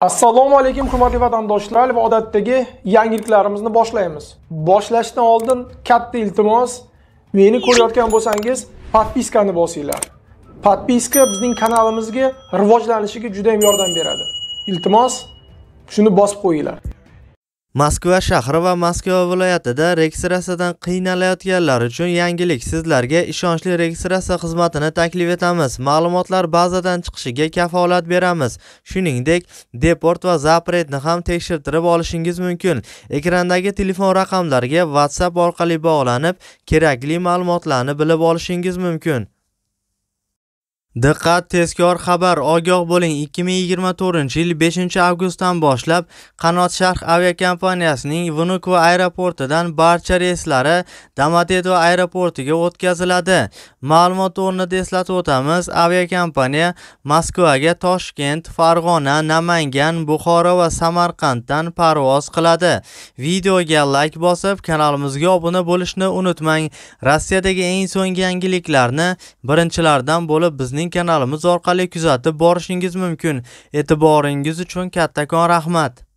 assalomu alaykum hurmatli vatandoshlar va odatdagi yangiliklarimizni boshlaymiz. Boshlashdan oldin katta iltimos meni ko'rayotgan bo'lsangiz podpiskani bosinglar. Podpiska bizning kanalimizga rivojlanishiga juda ham yordam beradi. Iltimos shuni bosib qo'yinglar. Moskva shahri va Moskva viloyatida registratsiyadan qiynalayotganlar uchun yangilik. Sizlarga ishonchli registratsiya xizmatini taklif etamiz. Ma'lumotlar bazadan chiqishiga kafolat beramiz. Shuningdek deport va zapretni ham tekshirtirib olishingiz mumkin. Ekrandagi telefon raqamlariga whatsapp orqali bog'lanib kerakli ma'lumotlarni bilib olishingiz mumkin. Diqqat tezkor xabar ogoh bo'ling 2024-yil 5-avgustdan boshlab Qanot Sharq aviakompaniyasining Vnukovo aeroportidan barcha reyslari Domodedovo aeroportiga o'tkaziladi. Ma'lumot o'rnida eslatib o'tamiz, aviakompaniya Moskvaga Toshkent, Farg'ona, Namangan, Buxoro va Samarqanddan parvoz qiladi. Videoga like bosib, kanalimizga obuna bo'lishni unutmang. Rossiyadagi eng so'nggi yangiliklarni birinchilardan bo'lib bizning bizning kanalimiz orqali kuzatib borishingiz mumkin. E'tiboringiz uchun kattakon rahmat.